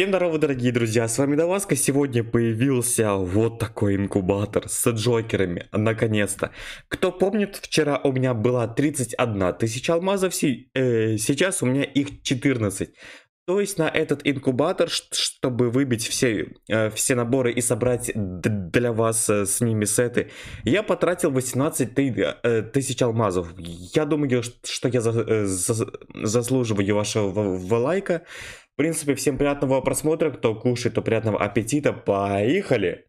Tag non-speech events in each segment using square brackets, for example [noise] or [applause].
Всем здорово, дорогие друзья, с вами Даваска. Сегодня появился вот такой инкубатор с джокерами, наконец-то. Кто помнит, вчера у меня была 31 тысяча алмазов, э, сейчас у меня их 14. То есть на этот инкубатор, чтобы выбить все, э, все наборы и собрать для вас э, с ними сеты, я потратил 18 э, тысяч алмазов. Я думаю, что я за, за, заслуживаю вашего лайка. Принципе, всем приятного просмотра. Кто кушает, то приятного аппетита. Поехали!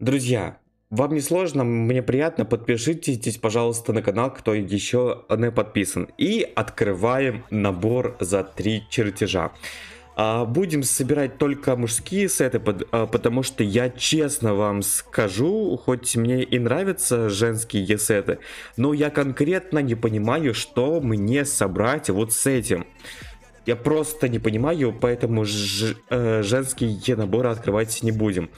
Друзья, вам не сложно, мне приятно, подпишитесь, пожалуйста, на канал, кто еще не подписан. И открываем набор за три чертежа. А, будем собирать только мужские сеты, а, потому что я честно вам скажу, хоть мне и нравятся женские сеты, но я конкретно не понимаю, что мне собрать вот с этим. Я просто не понимаю, поэтому ж, э, женские наборы открывать не будем.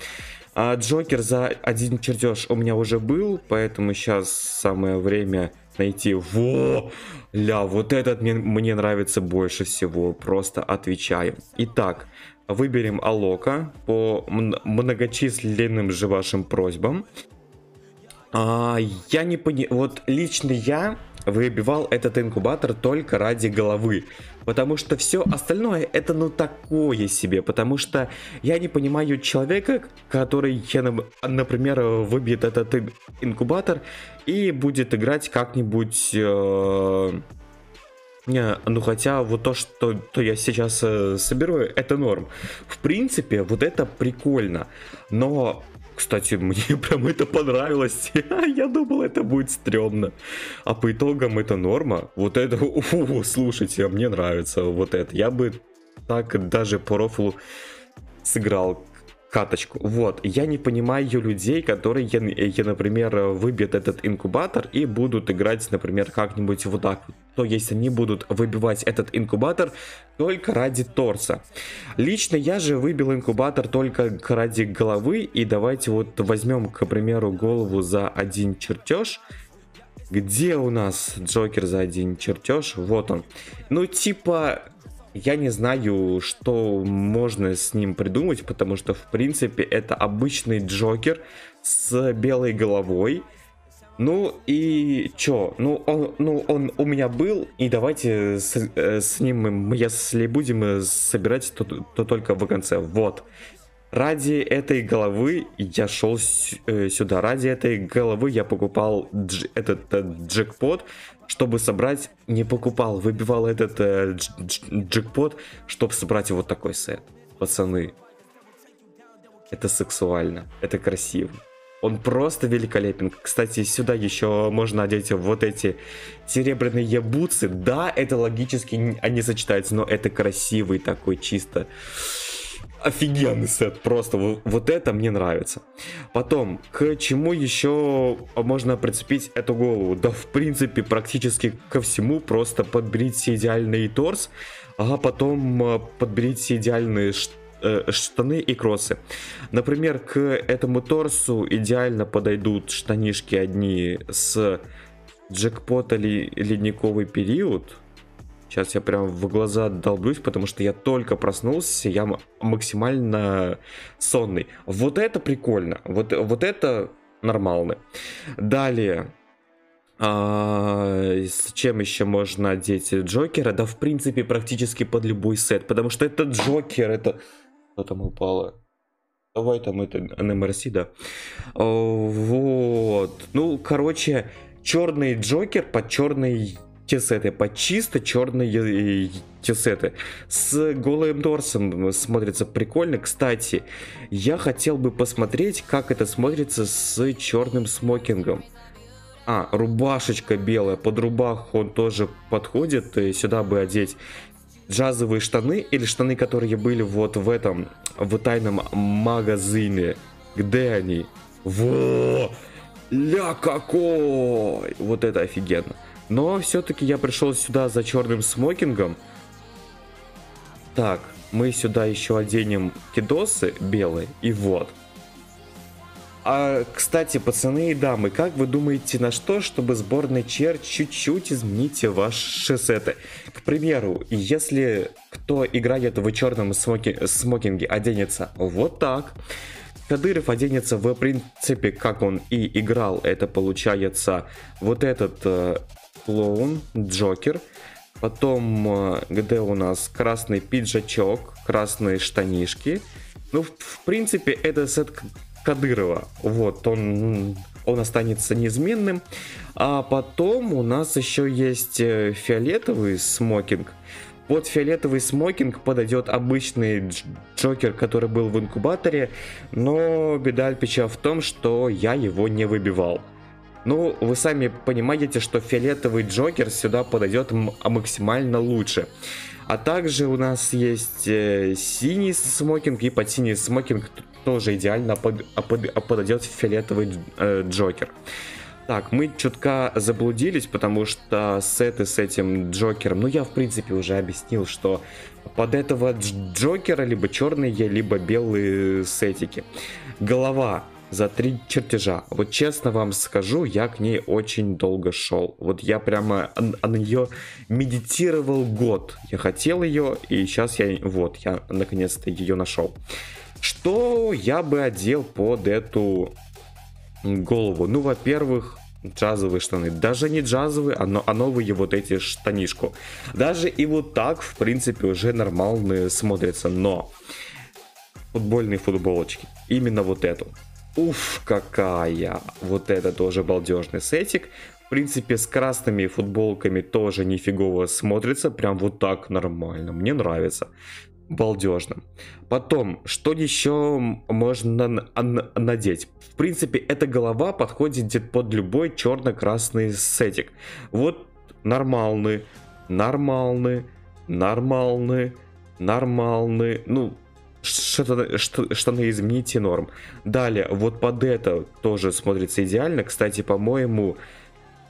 А Джокер за один чертеж у меня уже был, поэтому сейчас самое время найти. Во! Ля, вот этот мне, мне нравится больше всего, просто отвечаю. Итак, выберем Алока по многочисленным же вашим просьбам. А, я не понимаю, вот лично я выбивал этот инкубатор только ради головы. Потому что все остальное это ну такое себе. Потому что я не понимаю человека, который, например, выбьет этот инкубатор и будет играть как-нибудь... Э не, ну хотя вот то, что то я сейчас э, соберу, это норм. В принципе, вот это прикольно. Но кстати, мне [laughs] прям это понравилось. [laughs] Я думал, это будет стрёмно. А по итогам это норма. Вот это, [laughs] у, слушайте, мне нравится вот это. Я бы так даже по рофлу сыграл каточку. Вот, я не понимаю людей, которые, я, например, выбьют этот инкубатор и будут играть, например, как-нибудь вот так. То есть они будут выбивать этот инкубатор только ради торса. Лично я же выбил инкубатор только ради головы. И давайте вот возьмем, к примеру, голову за один чертеж. Где у нас Джокер за один чертеж? Вот он. Ну, типа, я не знаю, что можно с ним придумать, потому что, в принципе, это обычный Джокер с белой головой. Ну и чё? Ну он, ну он у меня был, и давайте с, э, с ним, если будем собирать, то, то только в конце. Вот. Ради этой головы я шел э, сюда. Ради этой головы я покупал дж этот, этот джекпот, чтобы собрать. Не покупал, выбивал этот э, дж джекпот, чтобы собрать вот такой сет. Пацаны, это сексуально, это красиво. Он просто великолепен. Кстати, сюда еще можно одеть вот эти серебряные бутсы. Да, это логически они сочетаются, но это красивый такой чисто офигенный сет, просто вот, вот это мне нравится. Потом, к чему еще можно прицепить эту голову? Да, в принципе, практически ко всему, просто подберите идеальный торс, а потом э, подберите идеальные э, штаны и кроссы. Например, к этому торсу идеально подойдут штанишки одни с джекпота ли ледниковый период, Сейчас я прям в глаза долблюсь, потому что я только проснулся, я максимально сонный. Вот это прикольно, вот, вот это нормально. Далее, а, с чем еще можно одеть Джокера? Да, в принципе, практически под любой сет, потому что это Джокер, это... Что там упало? Давай там это NMRC, да. Вот. Ну, короче, черный Джокер под черный тесеты, под чисто черные тесеты. С голым торсом смотрится прикольно. Кстати, я хотел бы посмотреть, как это смотрится с черным смокингом. А, рубашечка белая, под рубах он тоже подходит, и сюда бы одеть джазовые штаны или штаны, которые были вот в этом, в тайном магазине. Где они? Во! Ля какой! Вот это офигенно. Но все-таки я пришел сюда за черным смокингом. Так, мы сюда еще оденем кидосы белые. И вот. А, кстати, пацаны и дамы, как вы думаете, на что, чтобы сборный чер чуть-чуть изменить ваши сеты? К примеру, если кто играет в черном смоки смокинге, оденется вот так, Кадыров оденется в принципе, как он и играл, это получается вот этот э, клоун, Джокер, потом э, где у нас красный пиджачок, красные штанишки, ну, в, принципе, это сет Кадырова. Вот, он, он останется неизменным. А потом у нас еще есть э, фиолетовый смокинг. Под фиолетовый смокинг подойдет обычный Джокер, который был в инкубаторе, но беда Альпича в том, что я его не выбивал. Ну, вы сами понимаете, что фиолетовый Джокер сюда подойдет максимально лучше. А также у нас есть э, синий смокинг, и под синий смокинг тоже идеально под, под, подойдет фиолетовый э, Джокер. Так, мы чутка заблудились, потому что сеты с этим Джокером, ну я в принципе уже объяснил, что под этого Джокера либо черные, либо белые сетики. Голова за три чертежа. Вот честно вам скажу, я к ней очень долго шел. Вот я прямо на нее медитировал год. Я хотел ее, и сейчас я, вот, я наконец-то ее нашел. Что я бы одел под эту голову? Ну, во-первых, джазовые штаны. Даже не джазовые, а, а новые вот эти штанишку. Даже и вот так, в принципе, уже нормально смотрится. Но футбольные футболочки. Именно вот эту. Уф, какая! Вот это тоже балдежный сетик. В принципе, с красными футболками тоже нифигово смотрится. Прям вот так нормально. Мне нравится. Балдежно. Потом, что еще можно надеть? В принципе, эта голова подходит под любой черно-красный сетик. Вот нормальный, нормальный, нормальный, нормальный. Ну, что-то, что, штаны измените норм. Далее, вот под это тоже смотрится идеально. Кстати, по-моему,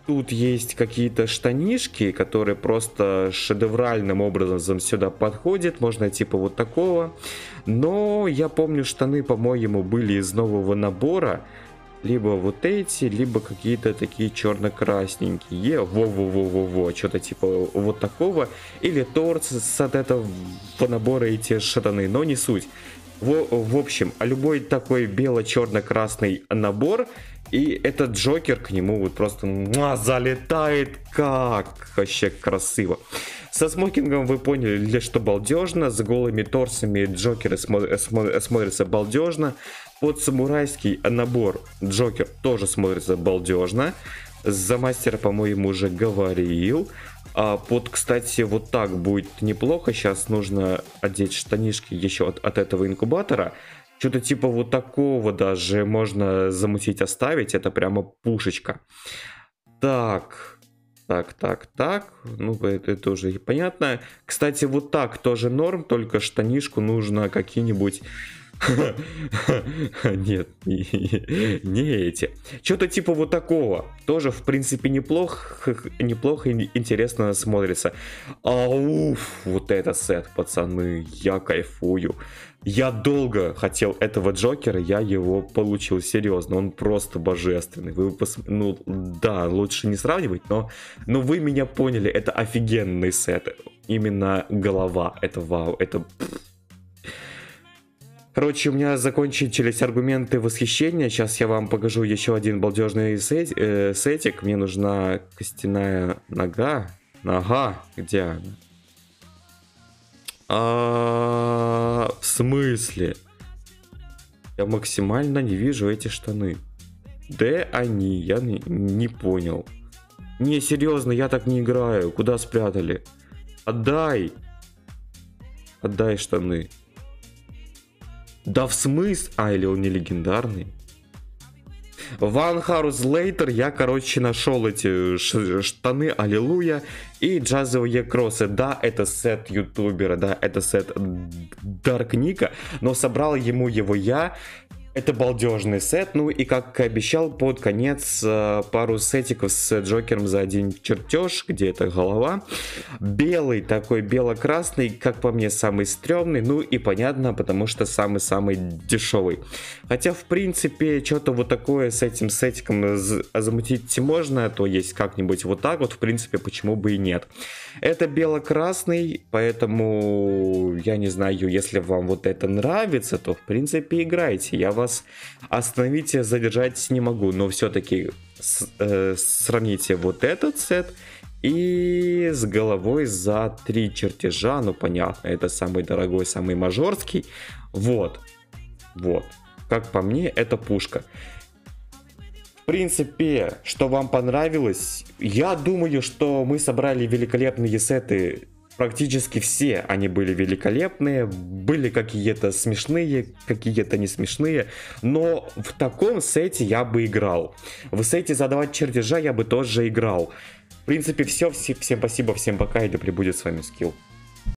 тут есть какие-то штанишки, которые просто шедевральным образом сюда подходят. Можно типа вот такого. Но я помню, штаны, по-моему, были из нового набора либо вот эти, либо какие-то такие черно-красненькие. Во-во-во-во-во, что-то типа вот такого. Или торс с от этого набора эти штаны, но не суть. В, в общем, любой такой бело-черно-красный набор, и этот Джокер к нему вот просто муа, залетает как вообще красиво. Со смокингом вы поняли, что балдежно, с голыми торсами Джокеры смо- смо- смотрятся балдежно. Под самурайский набор Джокер тоже смотрится балдежно. За мастера, по-моему, уже говорил. А под, кстати, вот так будет неплохо. Сейчас нужно одеть штанишки еще от, от этого инкубатора. Что-то типа вот такого даже можно замутить, оставить. Это прямо пушечка. Так, так, так, так. Ну, это, это уже понятно. Кстати, вот так тоже норм, только штанишку нужно какие-нибудь [laughs] Нет, не, эти. Что-то типа вот такого. Тоже, в принципе, неплохо, неплохо и интересно смотрится. Ауф, вот это сет, пацаны, я кайфую. Я долго хотел этого Джокера, я его получил серьезно, он просто божественный. Вы пос... Ну, да, лучше не сравнивать, но, но вы меня поняли, это офигенный сет. Именно голова, это вау, это... Короче, у меня закончились аргументы восхищения. Сейчас я вам покажу еще один балдежный сет, э, сетик. Мне нужна костяная нога. Нога, где А, в смысле? Я максимально не вижу эти штаны. Где они? Я не, не понял. Не, серьезно, я так не играю. Куда спрятали? Отдай. Отдай штаны. Да в смысле? А, или он не легендарный? One House Later я, короче, нашел эти штаны, аллилуйя, и джазовые кроссы. Да, это сет ютубера, да, это сет Дарк Ника, но собрал ему его я. Это балдежный сет, ну и как и обещал, под конец э, пару сетиков с Джокером за один чертеж, где это голова. Белый такой, бело-красный, как по мне, самый стрёмный, ну и понятно, потому что самый-самый дешевый. Хотя, в принципе, что-то вот такое с этим сетиком замутить можно, то есть как-нибудь вот так вот, в принципе, почему бы и нет. Это бело-красный, поэтому я не знаю, если вам вот это нравится, то в принципе играйте. Я вас остановить и задержать не могу, но все-таки э, сравните вот этот сет и с головой за три чертежа, ну понятно, это самый дорогой, самый мажорский. Вот, вот, как по мне, это пушка. В принципе, что вам понравилось, я думаю, что мы собрали великолепные сеты практически все они были великолепные, были какие-то смешные, какие-то не смешные, но в таком сете я бы играл. В сете задавать чертежа я бы тоже играл. В принципе, все. Всем спасибо, всем пока и да пребудет с вами скилл.